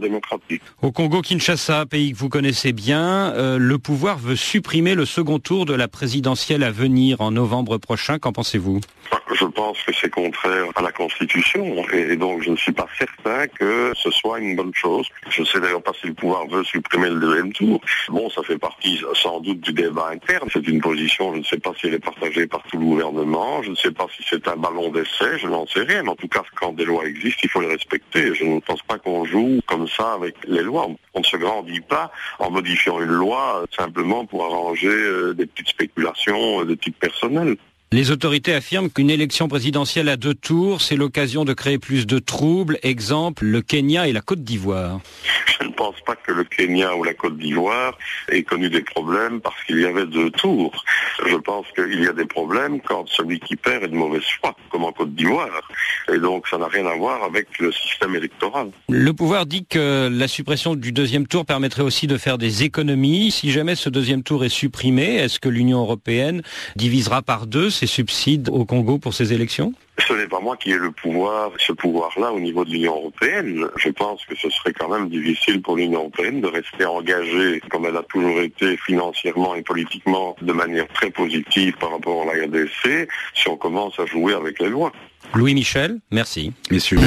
démocratique. Au Congo-Kinshasa, pays que vous connaissez bien, euh, le pouvoir veut supprimer le second tour de la présidentielle à venir en novembre prochain. Qu'en pensez-vous? Je pense que c'est contraire à la Constitution et donc je ne suis pas certain que ce soit une bonne chose. Je ne sais d'ailleurs pas si le pouvoir veut supprimer le deuxième tour. Bon, ça fait partie sans doute du débat interne. C'est une position, je ne sais pas si elle est partagée par tout le gouvernement. Je ne sais pas si c'est un ballon d'essai, je n'en sais rien. Mais en tout cas, quand des lois existent, il faut les respecter. Je ne pense pas qu'on joue comme ça avec les lois. On ne se grandit pas en modifiant une loi simplement pour arranger euh, des petites spéculations de type personnel. Les autorités affirment qu'une élection présidentielle à deux tours, c'est l'occasion de créer plus de troubles. Exemple, le Kenya et la Côte d'Ivoire. Je ne pense pas que le Kenya ou la Côte d'Ivoire aient connu des problèmes parce qu'il y avait deux tours. Je pense qu'il y a des problèmes quand celui qui perd est de mauvaise foi, comme en Côte d'Ivoire. Et donc ça n'a rien à voir avec le système électoral. Le pouvoir dit que la suppression du deuxième tour permettrait aussi de faire des économies. Si jamais ce deuxième tour est supprimé, est-ce que l'Union européenne divisera par deux ses subsides au Congo pour ces élections? Ce n'est pas moi qui ai le pouvoir, ce pouvoir-là au niveau de l'Union européenne. Je pense que ce serait quand même difficile pour l'Union européenne de rester engagée, comme elle a toujours été financièrement et politiquement, de manière très positive par rapport à la RDC, si on commence à jouer avec les lois. Louis Michel, merci. Messieurs.